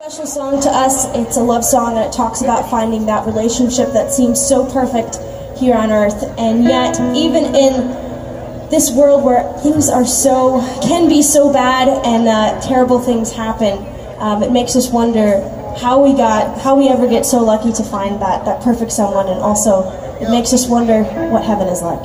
special song to us. It's a love song and it talks about finding that relationship that seems so perfect here on earth. And yet, even in this world where things are so, can be so bad and uh, terrible things happen, um, it makes us wonder how we got, how we ever get so lucky to find that, that perfect someone. And also, it makes us wonder what heaven is like.